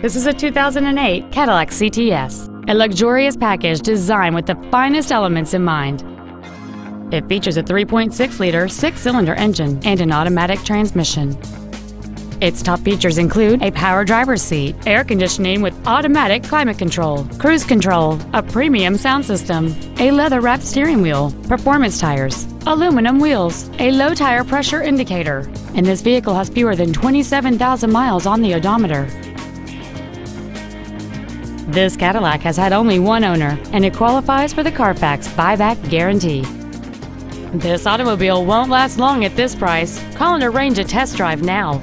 This is a 2008 Cadillac CTS, a luxurious package designed with the finest elements in mind. It features a 3.6-liter six-cylinder engine and an automatic transmission. Its top features include a power driver's seat, air conditioning with automatic climate control, cruise control, a premium sound system, a leather-wrapped steering wheel, performance tires, aluminum wheels, a low tire pressure indicator, and this vehicle has fewer than 27,000 miles on the odometer. This Cadillac has had only one owner, and it qualifies for the Carfax buyback guarantee. This automobile won't last long at this price. Call and arrange a test drive now.